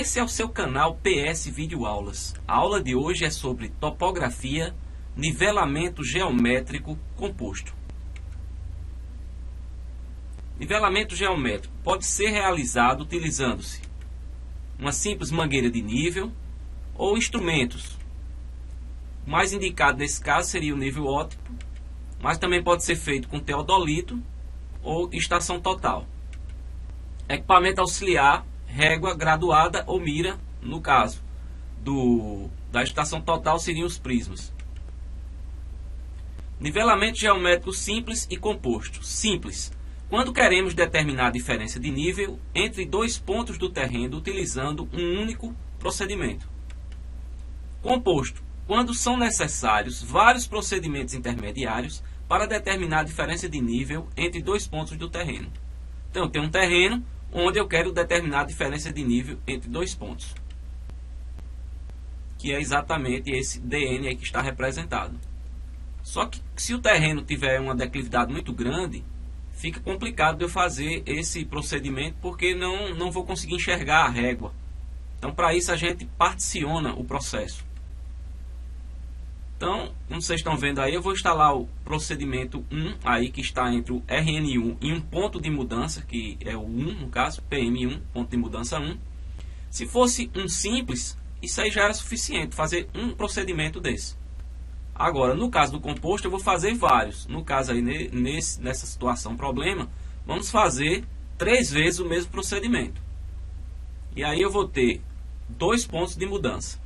esse é o seu canal PS Videoaulas. A aula de hoje é sobre topografia, nivelamento geométrico composto. Nivelamento geométrico pode ser realizado utilizando-se uma simples mangueira de nível ou instrumentos. O mais indicado nesse caso seria o nível óptico, mas também pode ser feito com teodolito ou estação total. Equipamento auxiliar régua graduada ou mira, no caso do, da estação total seriam os prismas. Nivelamento geométrico simples e composto. Simples. Quando queremos determinar a diferença de nível entre dois pontos do terreno utilizando um único procedimento. Composto. Quando são necessários vários procedimentos intermediários para determinar a diferença de nível entre dois pontos do terreno. Então, tem um terreno onde eu quero determinar a diferença de nível entre dois pontos. Que é exatamente esse DN aí que está representado. Só que se o terreno tiver uma declividade muito grande, fica complicado de eu fazer esse procedimento porque não, não vou conseguir enxergar a régua. Então, para isso, a gente particiona o processo. Então, como vocês estão vendo aí, eu vou instalar o procedimento 1 aí que está entre o RN1 e um ponto de mudança, que é o 1 no caso, PM1, ponto de mudança 1. Se fosse um simples, isso aí já era suficiente, fazer um procedimento desse. Agora, no caso do composto, eu vou fazer vários. No caso aí, nesse, nessa situação problema, vamos fazer três vezes o mesmo procedimento. E aí eu vou ter dois pontos de mudança.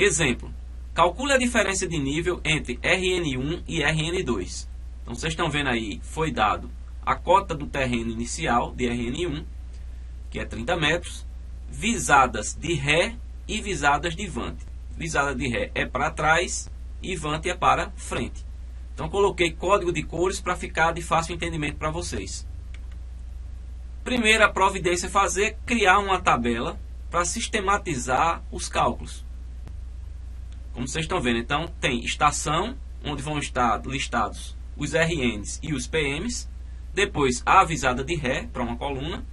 Exemplo. Calcule a diferença de nível entre RN1 e RN2. Então, vocês estão vendo aí, foi dado a cota do terreno inicial de RN1, que é 30 metros, visadas de ré e visadas de vante. Visada de ré é para trás e vante é para frente. Então, coloquei código de cores para ficar de fácil entendimento para vocês. Primeira providência a fazer, criar uma tabela para sistematizar os cálculos. Como vocês estão vendo, então tem estação, onde vão estar listados os RNs e os PMs, depois a avisada de ré para uma coluna,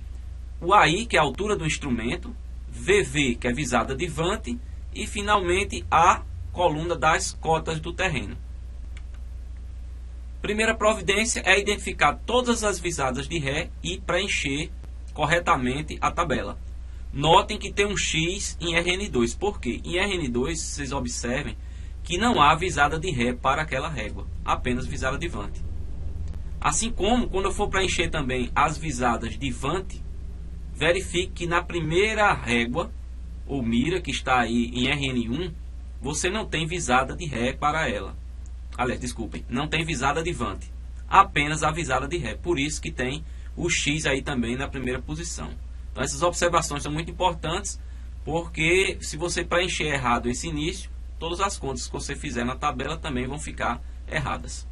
o AI, que é a altura do instrumento, VV, que é a visada de vante, e finalmente a coluna das cotas do terreno. Primeira providência é identificar todas as visadas de ré e preencher corretamente a tabela. Notem que tem um X em RN2. Por quê? Em RN2, vocês observem que não há visada de ré para aquela régua, apenas visada de vante. Assim como, quando eu for preencher também as visadas de vante, verifique que na primeira régua, ou mira, que está aí em RN1, você não tem visada de ré para ela. Aliás, desculpem, não tem visada de vante, apenas a visada de ré. Por isso que tem o X aí também na primeira posição. Então essas observações são muito importantes, porque se você preencher errado esse início, todas as contas que você fizer na tabela também vão ficar erradas.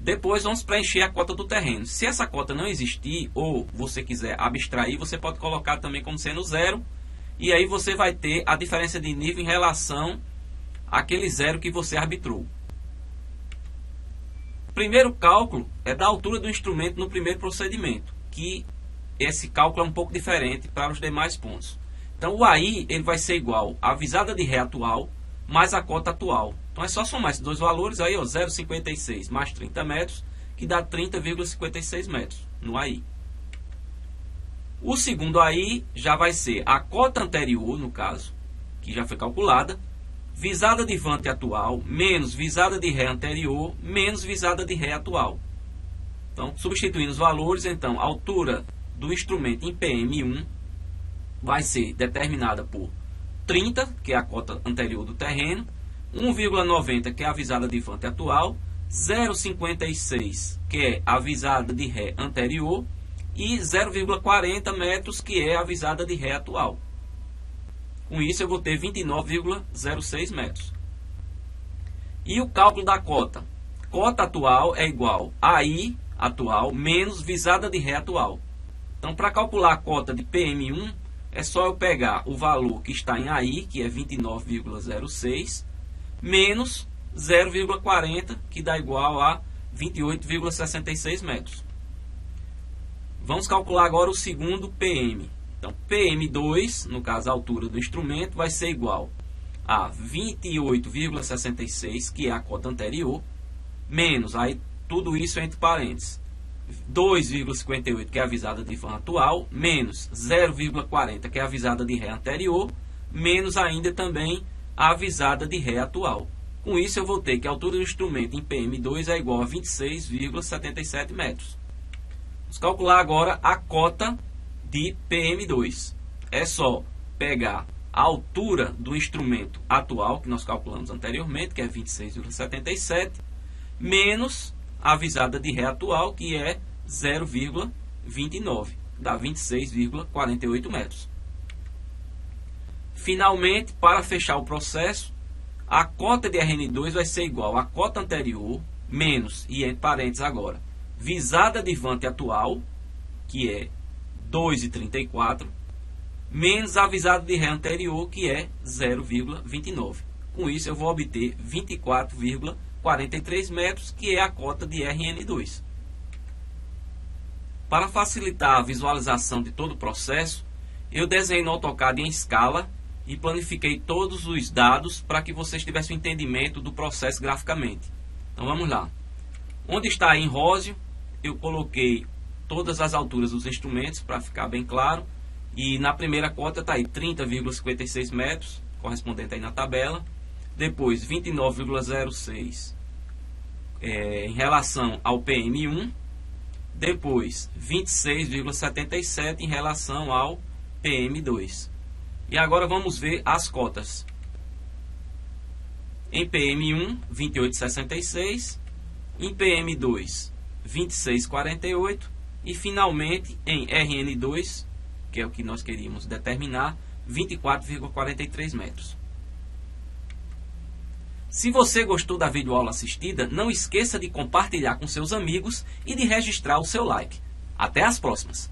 Depois vamos preencher a cota do terreno. Se essa cota não existir ou você quiser abstrair, você pode colocar também como sendo zero. E aí você vai ter a diferença de nível em relação àquele zero que você arbitrou. O primeiro cálculo é da altura do instrumento no primeiro procedimento, que esse cálculo é um pouco diferente para os demais pontos. Então, o AI ele vai ser igual à visada de ré atual mais a cota atual. Então, é só somar esses dois valores aí, 0,56 mais 30 metros, que dá 30,56 metros no AI. O segundo AI já vai ser a cota anterior, no caso, que já foi calculada, visada de vante atual menos visada de ré anterior menos visada de ré atual. Então, substituindo os valores, então, altura do instrumento em PM1 vai ser determinada por 30, que é a cota anterior do terreno, 1,90, que é a visada de vante atual, 0,56, que é a visada de ré anterior, e 0,40 metros, que é a visada de ré atual. Com isso, eu vou ter 29,06 metros. E o cálculo da cota? Cota atual é igual a I atual menos visada de ré atual. Então, para calcular a cota de PM1, é só eu pegar o valor que está em AI, que é 29,06, menos 0,40, que dá igual a 28,66 metros. Vamos calcular agora o segundo PM. Então, PM2, no caso a altura do instrumento, vai ser igual a 28,66, que é a cota anterior, menos, aí tudo isso entre parênteses, 2,58, que é a visada de van atual, menos 0,40, que é a visada de ré anterior, menos ainda também a visada de ré atual. Com isso, eu vou ter que a altura do instrumento em PM2 é igual a 26,77 metros. Vamos calcular agora a cota de PM2. É só pegar a altura do instrumento atual, que nós calculamos anteriormente, que é 26,77, menos a visada de ré atual, que é 0,29, dá 26,48 metros. Finalmente, para fechar o processo, a cota de RN2 vai ser igual à cota anterior, menos, e entre parênteses agora, visada de vante atual, que é 2,34, menos a avisada de ré anterior, que é 0,29. Com isso, eu vou obter 24,43 metros, que é a cota de RN2. Para facilitar a visualização de todo o processo, eu desenhei no AutoCAD em escala e planifiquei todos os dados para que vocês tivessem um entendimento do processo graficamente. Então vamos lá. Onde está em róseo, eu coloquei todas as alturas dos instrumentos para ficar bem claro. E na primeira cota está aí 30,56 metros, correspondente aí na tabela. Depois 29,06 é, em relação ao PM1. Depois 26,77 em relação ao PM2. E agora vamos ver as cotas. Em PM1, 28,66. Em PM2, 26,48 e finalmente, em RN2, que é o que nós queríamos determinar, 24,43 metros. Se você gostou da videoaula assistida, não esqueça de compartilhar com seus amigos e de registrar o seu like. Até as próximas!